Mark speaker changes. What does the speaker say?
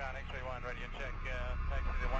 Speaker 1: X-ray 1, radio check, uh, taxi to 1